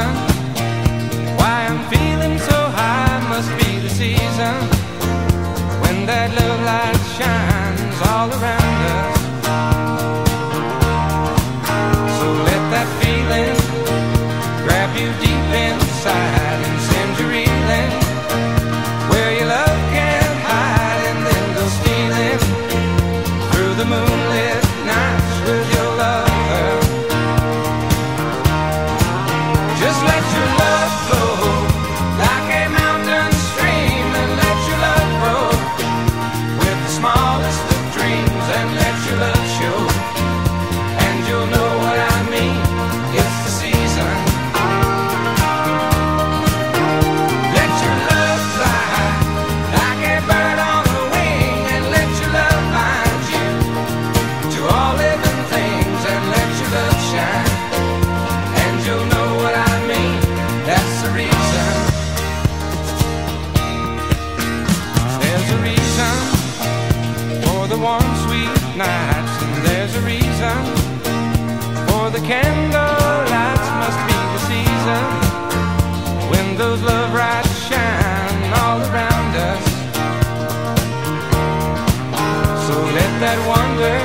reason why I'm feeling so high must be the season when that love light shines all around us. the warm sweet nights And there's a reason For the candle lights must be the season. When those love rides shine all around us. So let that wonder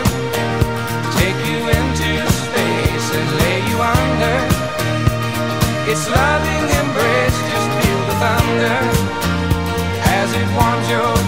Take you into space and lay you under. It's loving embrace, just feel the thunder As it warms your